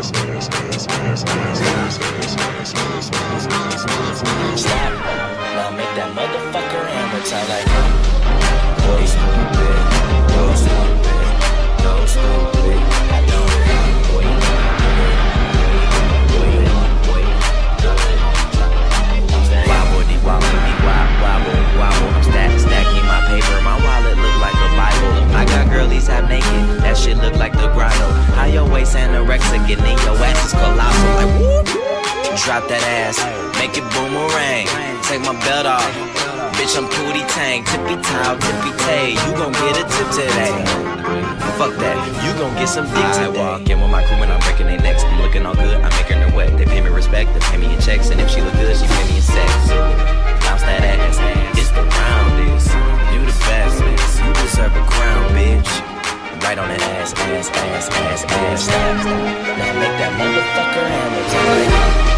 Stop. Now make that motherfucker hammer time like. Boys. Ass is colossal. Like whoop. Drop that ass, make it boomerang. Take my belt off. Bitch, I'm Pootie Tang. Tippy toe, tippy tay. You gon' get a tip today. Fuck that, you gon' get some dick today. I walk in with my crew and I'm breaking ass, ass, ass. Now make that motherfucker hammer time.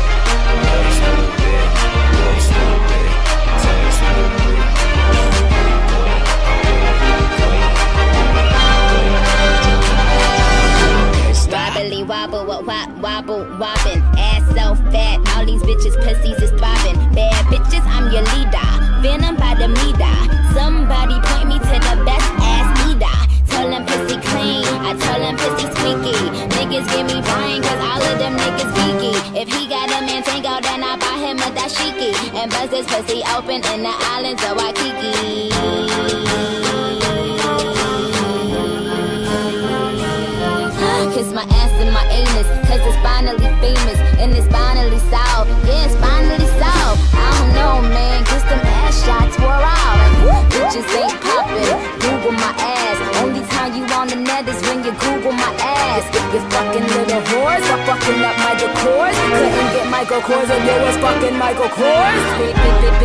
Wobble, what wobble, wobbin'. Ass so fat, all these bitches pussies is throbbing. Bad bitches, I'm your leader. Venom by the meter. Somebody point me to the best ass eater. Tell them pussy clean, I tell them pussy Niggas give me brain, cause all of them niggas geeky. If he got a man tango, then I buy him a dashiki. And buzz his pussy open in the islands of Waikiki. Kiss my ass and my anus, cause it's finally famous and it's finally solved. Yeah, it's finally solved. I don't know, man, cause them ass shots wore out. Bitches ain't popping. Google my ass. Only time you on the net is when you Google my ass. You fucking little whores, I'm fucking up Michael Kors. Couldn't get Michael Kors and there was fucking Michael Kors.